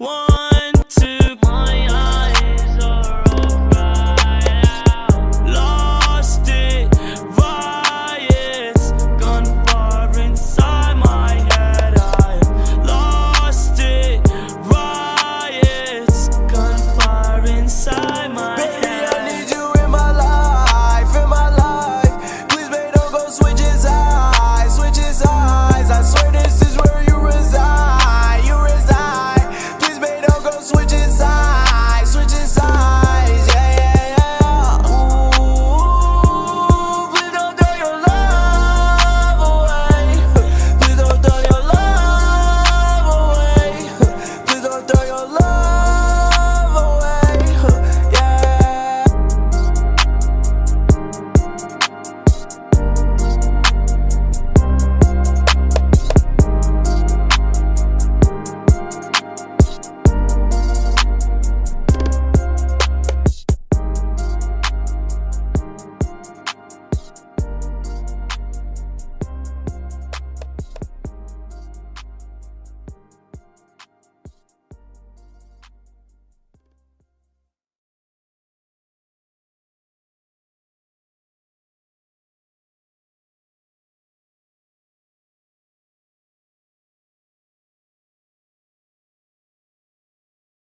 One